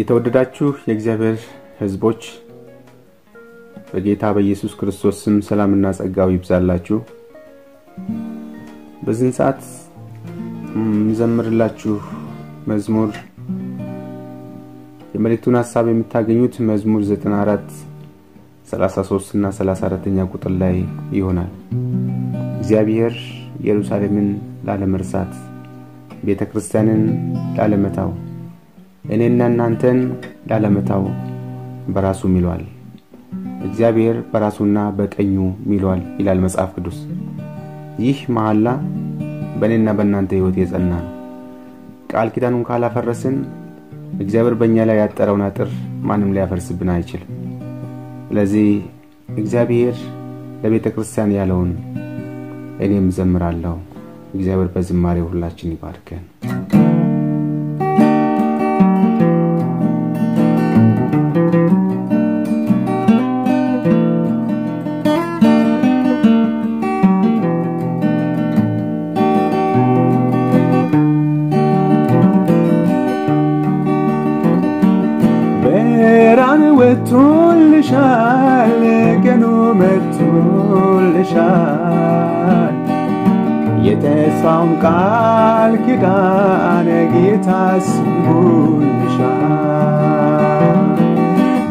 የተወደዳችሁ የእግዚአብሔር ሕዝቦች በጌታ በኢየሱስ ክርስቶስ ስም ሰላምና ጸጋው ይብዛላችሁ። በዚህን ሰዓት የምዘምርላችሁ መዝሙር የመልእክቱን ሀሳብ የምታገኙት መዝሙር 94 33 እና 34ኛ ቁጥር ላይ ይሆናል። እግዚአብሔር ኢየሩሳሌምን ላለመርሳት ቤተ ክርስቲያንን ላለመታው እኔና እናንተን ላለመታው በራሱ ሚሏል። እግዚአብሔር በራሱና በቀኙ ሚሏል ይላል መጽሐፍ ቅዱስ። ይህ መሐላ በእኔና በእናንተ ሕይወት የጸና ነው። ቃል ኪዳኑን ካላፈረስን እግዚአብሔር በእኛ ላይ ያጠረውን አጥር ማንም ሊያፈርስብን አይችልም። ስለዚህ እግዚአብሔር ለቤተ ክርስቲያን ያለውን እኔም ዘምራለሁ። እግዚአብሔር በዝማሬ ሁላችን ይባርከን። መጥቶልሻል። የተስፋውን ቃል ኪዳን ጌታ ስቦልሻል።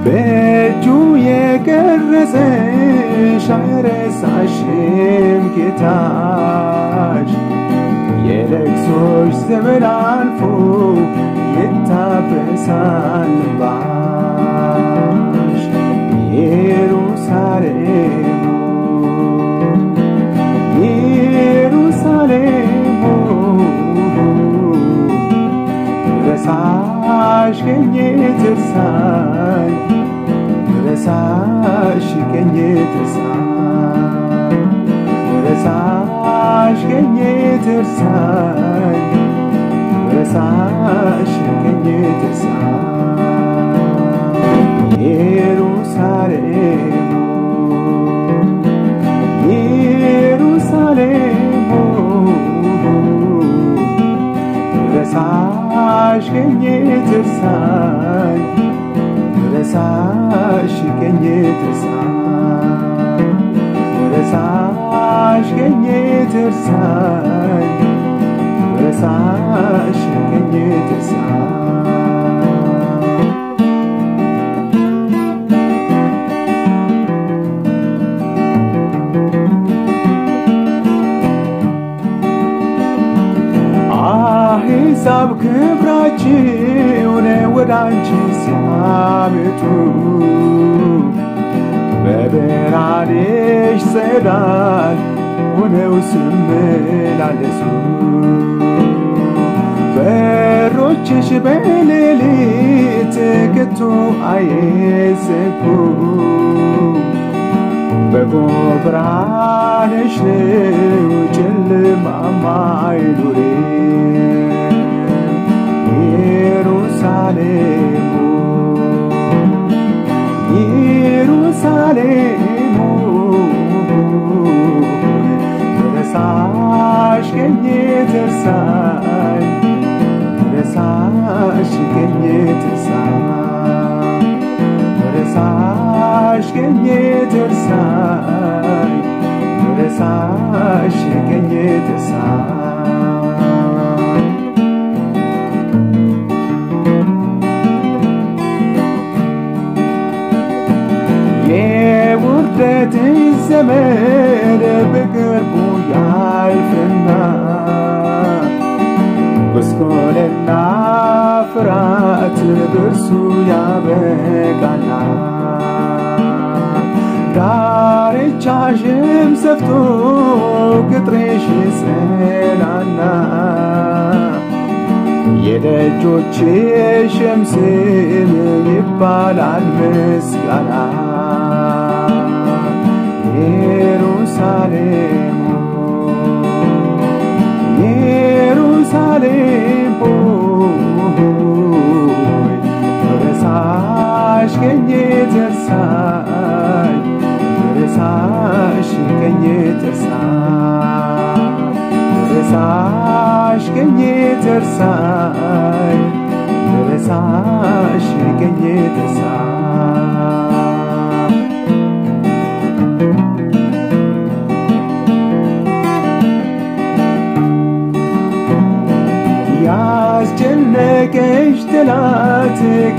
በእጁ የቀረጸሽ አይረሳሽም ጌታሽ። የለቅሶሽ ዘመን አልፎ ይታበሳል ትርሳኝ ረሳሽ ቀኜ ትርሳኝ ረሳሽ ቀኜ ትርሳኝ ረሳሽ ቀኜ ትርሳኝ ኢየሩሳሌም ኢየሩሳሌም ረሳሽ ቀኜ ትርሳኝ ረሳሽ ቀኜ ትርሳኝ ረሳሽ ቀኜ ትርሳኝ ረሳሽ ቀኜ ትርሳኝ አሕዛብ ክብራችውን ወደ አንቺ ሲያመጡ በብርሃንሽ ጸዳል ሆነው ሲመላለሱ በሮችሽ በሌሊት ከቶ አይዘጉ በጎህ ብርሃንሽ ነው ጨለማማ አይኖርም። ኢየሩሳሌም ኢየሩሳሌም ረሳሽ ቀኜ ትርሳኝ ረሳሽ ቀኜ የውርደትሽ ዘመን በቅርቡ ያልፍና ጉስቁልና ፍርሃት በእርሱ ያበቃና ዳርቻሽም ሰፍቶ ቅጥርሽ ይጸናና የደጆችሽም ስም ይባላል ምስጋና ኢየሩሳሌም ኢየሩሳሌም ሆይ ረሳሽ ቀኜ ትርሳኝ ረሳሽ ቀኜ ትርሳኝ ረሳሽ ቀኜ ትርሳኝ ብረሳሽ ቀኜ ተርሳይ ጠላት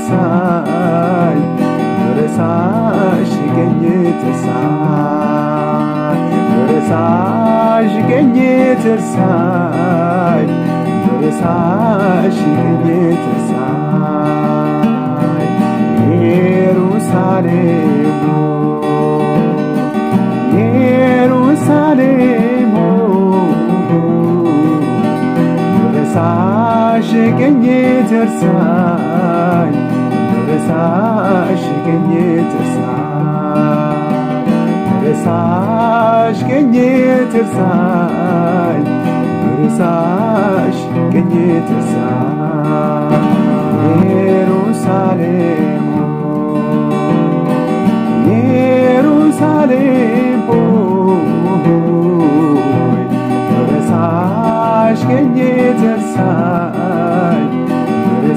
ተርሳይ ረሳሽ ቀኜ ተርሳይ ረሳሽ ቀኜ ተርሳይ ረሳሽ ቀኜ ተርሳይ ኢየሩሳሌም ኢየሩሳሌም ረሳሽ ቀኜ ተርሳይ ረሳሽ ቀኜ ተርሳይ ረሳሽ ቀኜ ተርሳይ ረሳሽ ቀኜ ተርሳይ ኢየሩሳሌም ኢየሩሳሌም ሆይ ረሳሽ ቀኜ ተርሳይ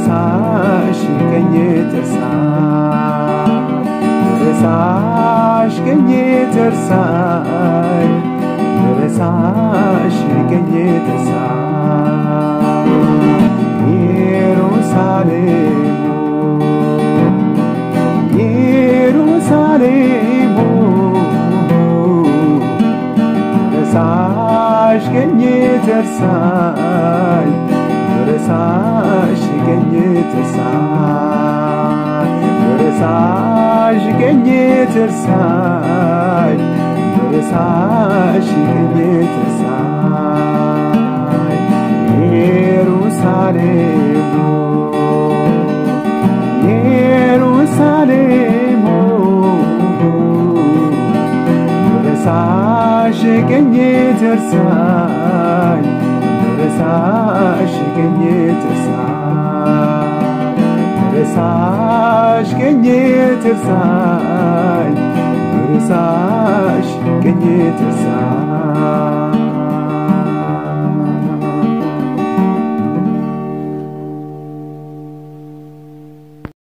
ረሳሽ ቀኜ ተርሳይ ረሳሽ ቀኜ ተርሳይ ረሳሽ ቀኜ ተርሳይ ኢየሩሳሌም ኢየሩሳሌም ረሳሽ ቀኜ ተርሳይ ተርሳይ ረሳሽ ቀኜ ተርሳይ ረሳሽ ቀኜ ተርሳይ ኢየሩሳሌም ኢየሩሳሌም ቀኜ ተርሳይ ረሳሽ ቀኜ ተርሳይ ረሳሽ ቀኜ ተርሳይ ረሳሽ ቀኜ ተርሳይ